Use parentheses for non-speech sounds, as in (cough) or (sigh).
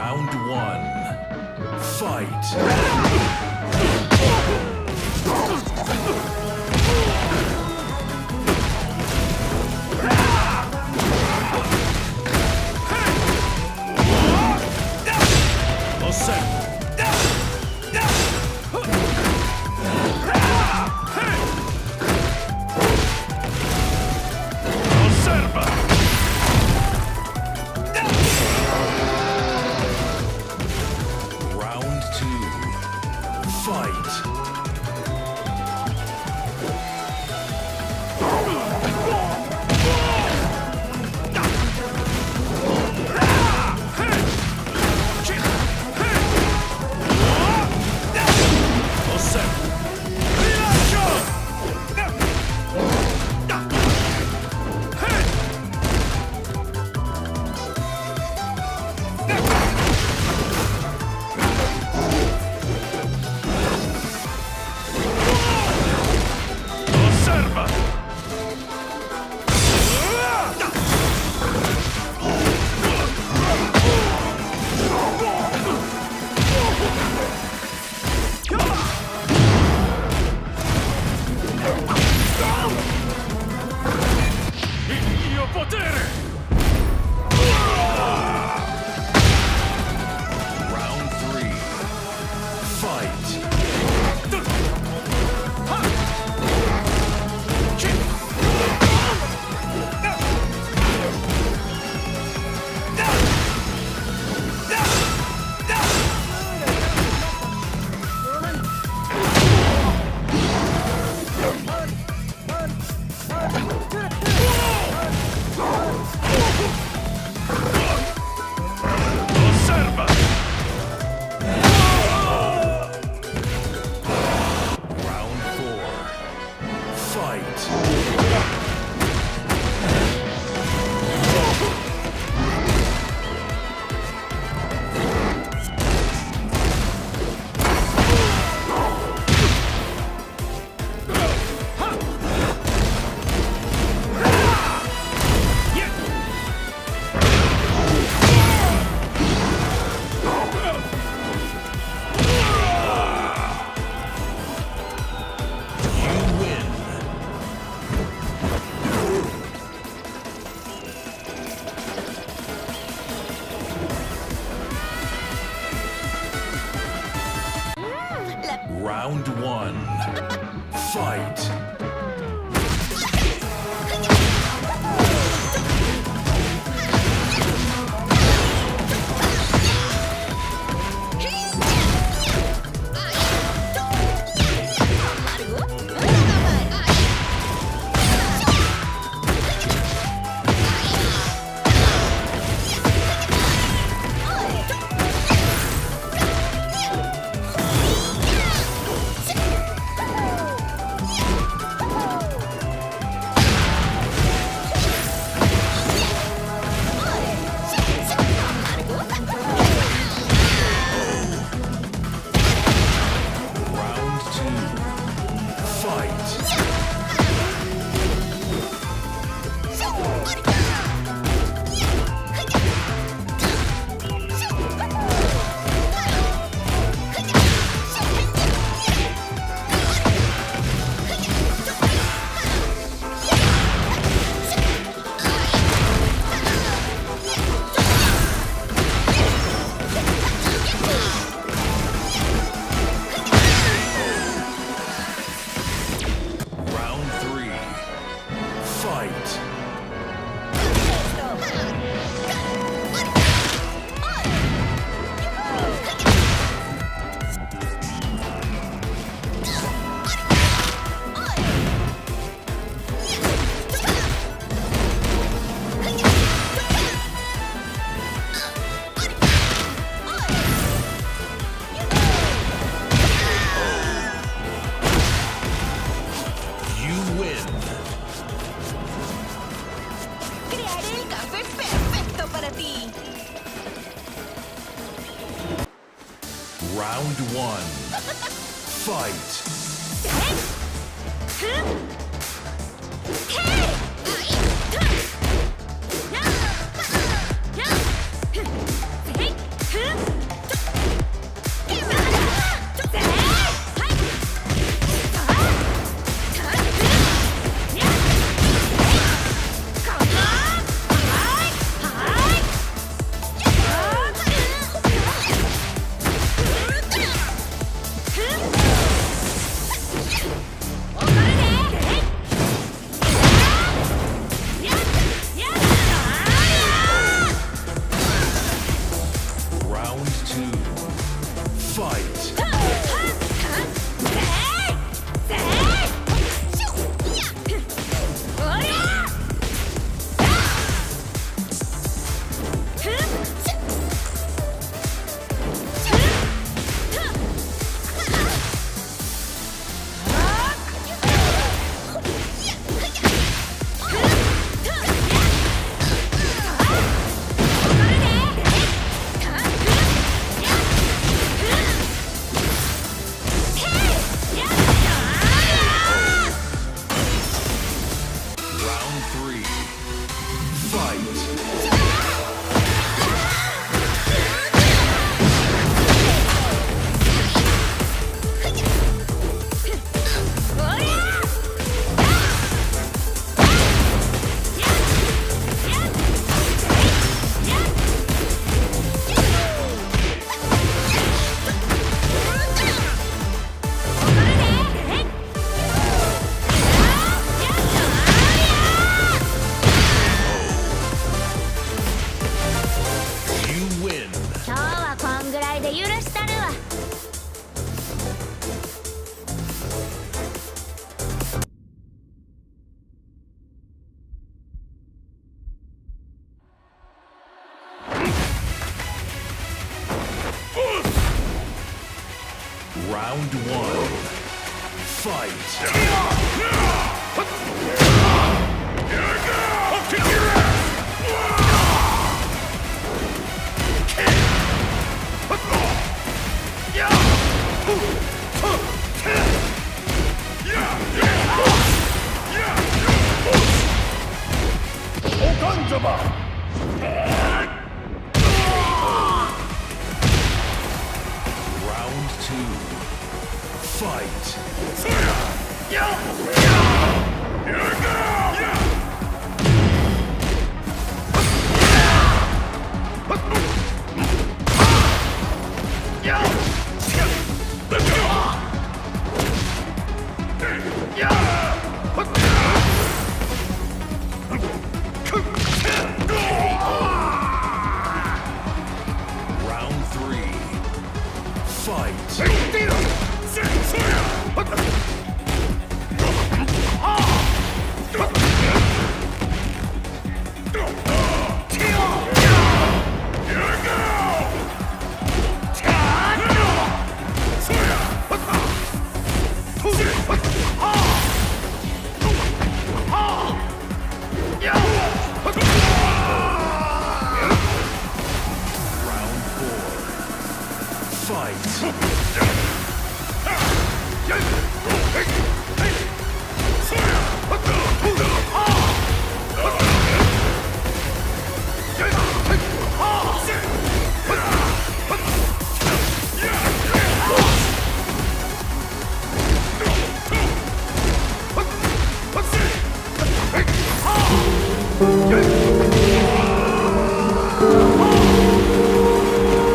Round one. Fight! Set. Potere! Round one. Fight! Round one. (laughs) Fight! て許したるわ Round one. Fight. 呀呀